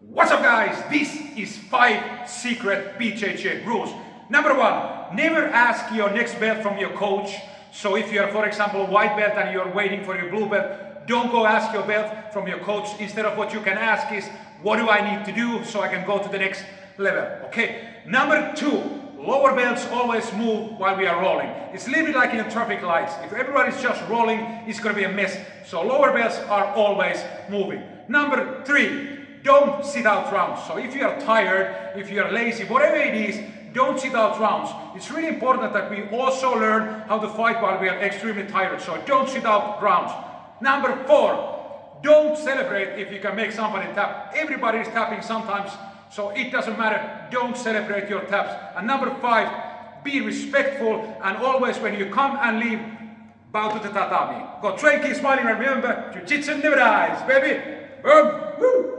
What's up guys? This is 5 secret BJJ rules. Number one, never ask your next belt from your coach. So if you're for example white belt and you're waiting for your blue belt, don't go ask your belt from your coach. Instead of what you can ask is, what do I need to do so I can go to the next level? Okay. Number two, lower belts always move while we are rolling. It's a little bit like in traffic lights. If everybody's just rolling, it's gonna be a mess. So lower belts are always moving. Number three, don't sit out rounds. So if you are tired, if you are lazy, whatever it is, don't sit out rounds. It's really important that we also learn how to fight while we are extremely tired. So don't sit out rounds. Number four, don't celebrate if you can make somebody tap. Everybody is tapping sometimes, so it doesn't matter. Don't celebrate your taps. And number five, be respectful and always when you come and leave, bow to the tatami. Go train, keep smiling and remember, jiu-jitsu never dies, baby. Boom.